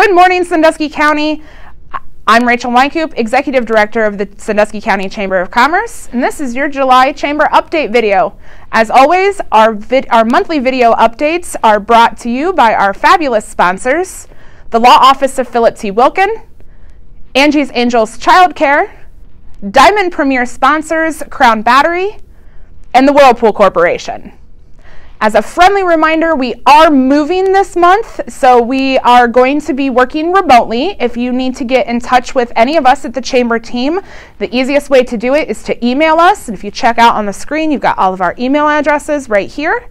Good morning, Sandusky County. I'm Rachel Weinkoop, Executive Director of the Sandusky County Chamber of Commerce, and this is your July Chamber Update video. As always, our, our monthly video updates are brought to you by our fabulous sponsors, the Law Office of Philip T. Wilkin, Angie's Angels Childcare, Diamond Premier Sponsors Crown Battery, and the Whirlpool Corporation. As a friendly reminder, we are moving this month, so we are going to be working remotely. If you need to get in touch with any of us at the Chamber team, the easiest way to do it is to email us. And if you check out on the screen, you've got all of our email addresses right here.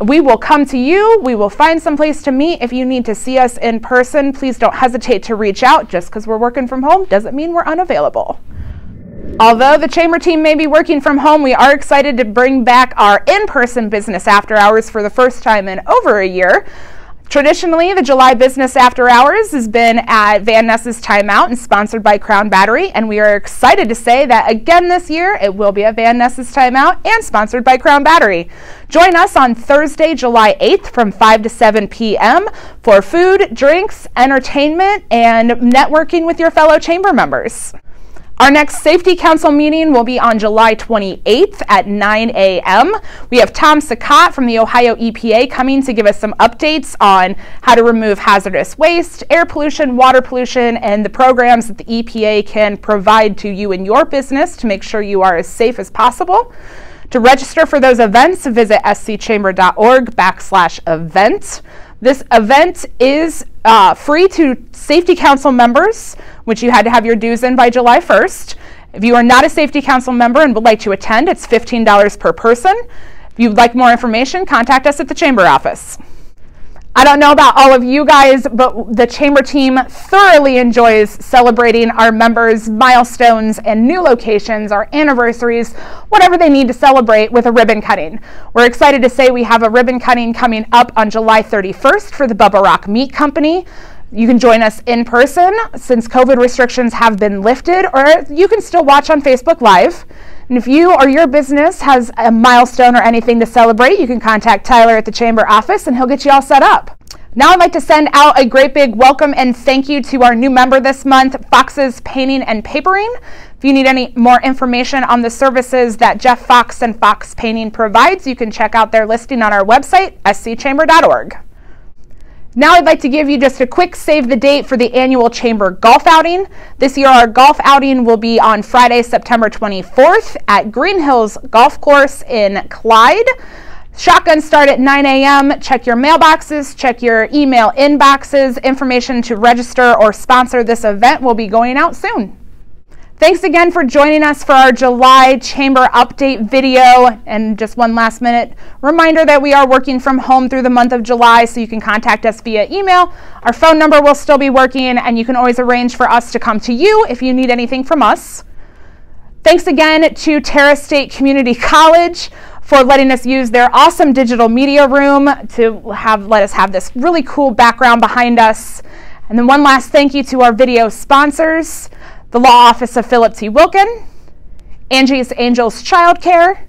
We will come to you. We will find some place to meet. If you need to see us in person, please don't hesitate to reach out. Just because we're working from home doesn't mean we're unavailable. Although the Chamber team may be working from home, we are excited to bring back our in-person business after hours for the first time in over a year. Traditionally, the July Business After Hours has been at Van Ness's Timeout and sponsored by Crown Battery, and we are excited to say that again this year it will be at Van Ness's Timeout and sponsored by Crown Battery. Join us on Thursday, July 8th from 5 to 7 p.m. for food, drinks, entertainment, and networking with your fellow chamber members. Our next Safety Council meeting will be on July 28th at 9 a.m. We have Tom Sakat from the Ohio EPA coming to give us some updates on how to remove hazardous waste, air pollution, water pollution, and the programs that the EPA can provide to you and your business to make sure you are as safe as possible. To register for those events, visit scchamber.org backslash event. This event is uh, free to Safety Council members, which you had to have your dues in by July 1st. If you are not a Safety Council member and would like to attend, it's $15 per person. If you'd like more information, contact us at the Chamber office. I don't know about all of you guys, but the Chamber team thoroughly enjoys celebrating our members' milestones and new locations, our anniversaries, whatever they need to celebrate with a ribbon cutting. We're excited to say we have a ribbon cutting coming up on July 31st for the Bubba Rock Meat Company. You can join us in person since COVID restrictions have been lifted, or you can still watch on Facebook Live. And if you or your business has a milestone or anything to celebrate, you can contact Tyler at the Chamber office and he'll get you all set up. Now I'd like to send out a great big welcome and thank you to our new member this month, Fox's Painting and Papering. If you need any more information on the services that Jeff Fox and Fox Painting provides, you can check out their listing on our website, scchamber.org. Now I'd like to give you just a quick save the date for the annual Chamber Golf Outing. This year our golf outing will be on Friday, September 24th at Green Hills Golf Course in Clyde. Shotguns start at 9 a.m. Check your mailboxes, check your email inboxes. Information to register or sponsor this event will be going out soon. Thanks again for joining us for our July Chamber Update video. And just one last minute reminder that we are working from home through the month of July, so you can contact us via email. Our phone number will still be working, and you can always arrange for us to come to you if you need anything from us. Thanks again to Terra State Community College for letting us use their awesome digital media room to have let us have this really cool background behind us. And then one last thank you to our video sponsors the Law Office of Philip T. Wilkin, Angie's Angels Childcare,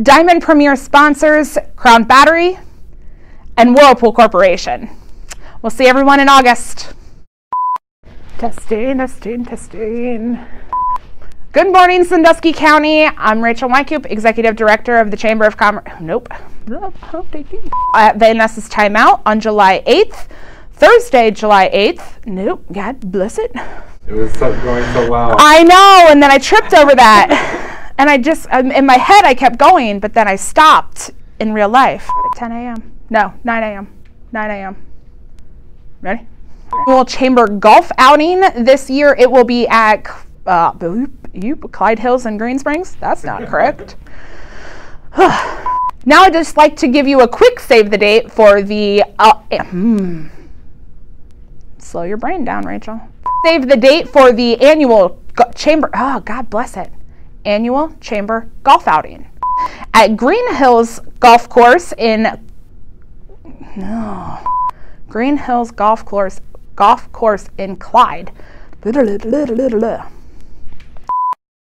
Diamond Premier Sponsors, Crown Battery, and Whirlpool Corporation. We'll see everyone in August. Testing, testing, testing. Good morning, Sandusky County. I'm Rachel Weinkoop, Executive Director of the Chamber of Commerce. Nope. Uh, At Van Ness's Timeout on July 8th. Thursday, July 8th. Nope. God bless it. It was so, going so well. I know, and then I tripped over that. and I just, um, in my head, I kept going, but then I stopped in real life at 10 a.m. No, 9 a.m. 9 a.m. Ready? Annual Chamber Golf Outing this year. It will be at uh, Clyde Hills and Green Springs. That's not correct. now I'd just like to give you a quick save the date for the. Uh, hmm. Slow your brain down, Rachel. Save the date for the annual chamber, oh, God bless it, annual chamber golf outing. At Green Hills Golf Course in, no, Green Hills Golf Course, Golf Course in Clyde.